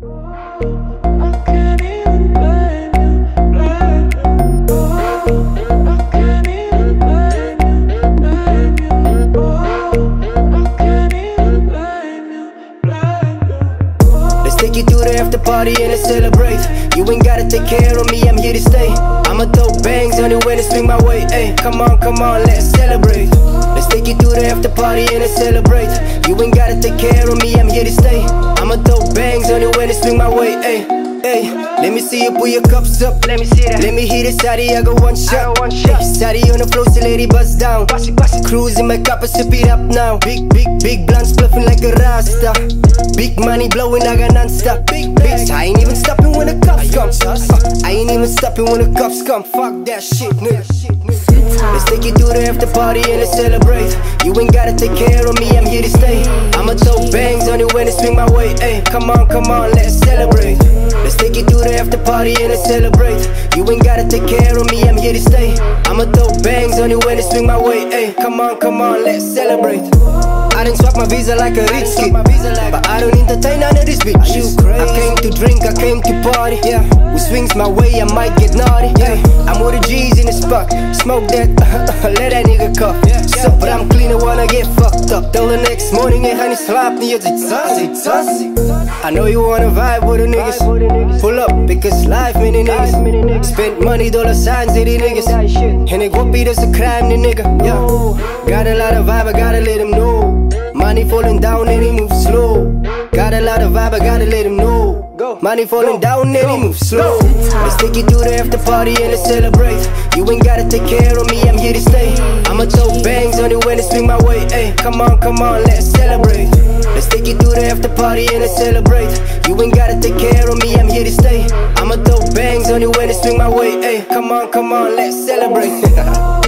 Can't take you to the after party and let's celebrate. You ain't gotta take care of me, I'm here to stay. I'ma throw bangs on you when it swing my way. Hey, come on, come on, let's celebrate. Let's take you through the after party and let's celebrate. You ain't gotta take care of me, I'm here to stay. I'ma throw bangs on you when it swing my way. Hey, hey, let me see you put your cups up. Let me see that. Let me hit it, Sadie, I got one shot. one shot. Sadie on the floor, so lady bust down. Bust it. Cruising my cup, I sip it up now. Big, big, big blunts bluffing like a rasta. Big money blowing, I got non-stop. Big bags, I ain't even stopping when the cops stopping when the cops come. Fuck that shit, nigga. Let's take you to the after party and let's celebrate. You ain't gotta take care of me, I'm here to stay. I'ma throw bangs on you when it swing my way. Hey, come on, come on, let's celebrate. Let's take you to the after party and let's celebrate. You ain't gotta take care of me, I'm here to stay. I'ma throw bangs on you when it swing my way. Hey, come on, come on, let's celebrate. I done swap my visa like a rich kid, but I don't entertain none of this bitch. I came to drink, I came to party. Yeah, who swings my way, I might get naughty. Yeah, I'm with the G's in the spot, smoke that, let that nigga cough. So, but I'm clean, I wanna get fucked up. Till the next morning, and honey slap me, it's sassy, I know you wanna vibe with the niggas. Pull up, because life, many niggas. Spend money, dollar signs, city niggas. And it won't be just a crime, the nigga. Yeah, got a lot of vibe, I gotta let him know. Money falling down and he move slow. Got a lot of vibe, I gotta let him know. Go. Money falling down and he move slow. Let's take you to the after party and let's celebrate. You ain't gotta take care of me, I'm here to stay. I'ma throw bangs on you when it swing my way. Hey, come on, come on, let's celebrate. Let's take you to the after party and let's celebrate. You ain't gotta take care of me, I'm here to stay. I'ma throw bangs on you when it swing my way. Hey, come on, come on, let's celebrate.